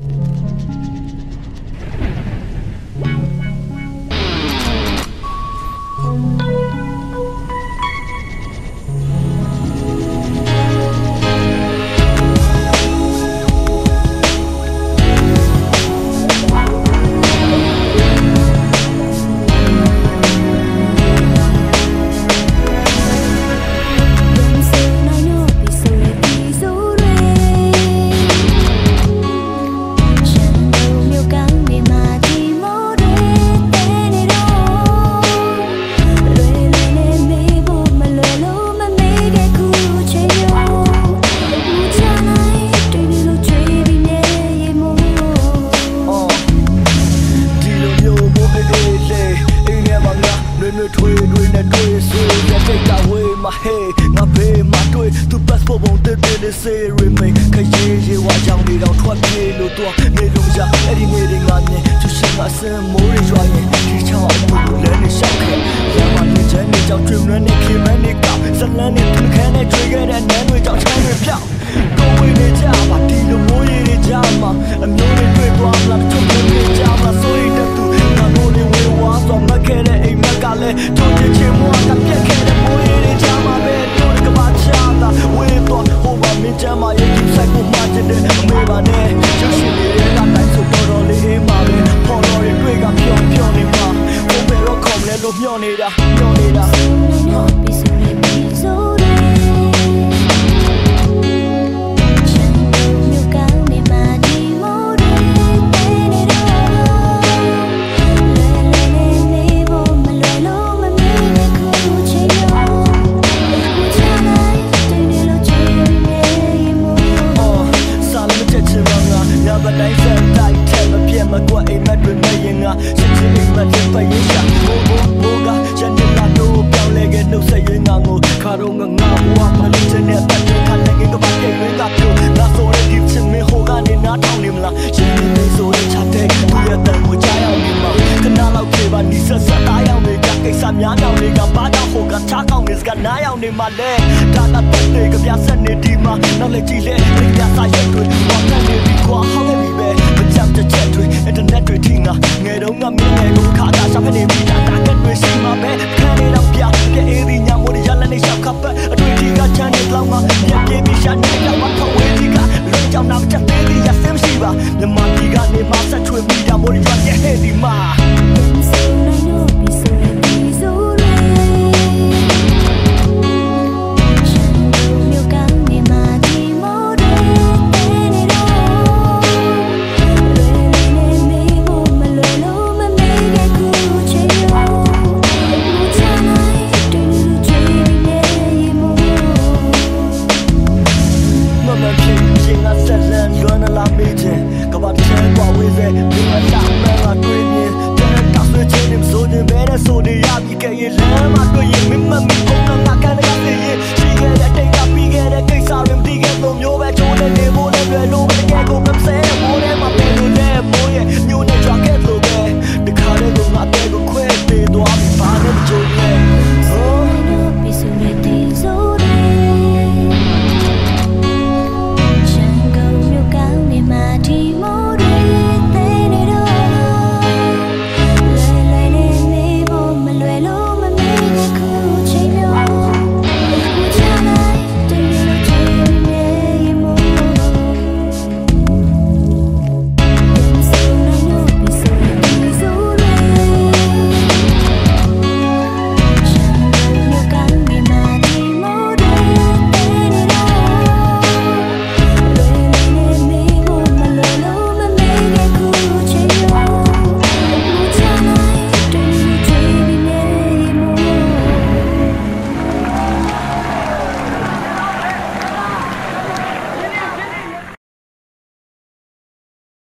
ဒီ ဝေးမဟေးငါဖေးမတွေ့သူ passport ပုံတက်တက်လေးစေရမင်းခရီးရေဝါကြောင်တွေတော့ထွက်ပြေးလို့တော့နေလုံးကြအဲ့ဒီနေတွေငါမြင်သူရှင်ကစင်မိုးတွေရွာရင်ဒီချောင်းအမှုလည်းနေရှောက်ခဲ့ရမနေချမ်းနေကြောင် dream နဲ့ခင်မနေကောက်ဇလန်းနဲ့သူခန်းနဲ့တွေ့ခဲ့တဲ့နန်းတွေကြောင့်ချမ်းတွေပြောက် ဆိုင်ကိုမှချင်တဲ့အမေပါနဲ့ကျရှင်နေတဲ့ကတိုင်းဆိုတော်တော်လေးအိမ်မှာပဲပေါ်တော်တွေတွေ့ကဖြောင်းဖြောင်းနေမှာဘုံပဲတော့ခုံလဲလို့မျောနေတာမျောနေတာ ရင်ငါချစ်ချင်အိမ်မက်တွေပဲရင်ရှာဘိုးဘိုးဘိုးကရန်နေလာတော့ပြောင်းလဲခဲ့နှုတ်ဆက်ရင်ငါကိုခါတော့ငါငါဘွားမလို့ချင်တဲ့ပတ်သက်ခါလည်းငါကပါတဲ့ဝင်ကပြောငါဆိုတဲ့ဒီချင်မဟိုကနေနားထောင်နေမလားရင်နေဆိုတဲ့ချတဲ့သူရဲ့တန်ကိုကြားရောက်နေမှာခဏလောက်ပြေပါနီးဆက်ဆက်တားရောက်နေကြကိစ္စများများတွေကဘာကြောင့်ဟိုကချားကောင်းနေစကနားရောက်နေမှာလဲဒါတာတဲ့ကပြဆက်နေဒီမှာနောက်လည်းကြည့်လေဒီပြစာရက်တွေ ခြင်းကဆက်လန်လွမ်းလာမေးခြင်းကဘာချဲကွာဝေးစေဒီမှာတာမန်လာတွေ့မြင်တဲ့တောက်ဆွေးခြင်းနဲ့ဆိုနေပဲဆိုနေရပြီကဲရင်လမ်းမှာတွေ့ရင်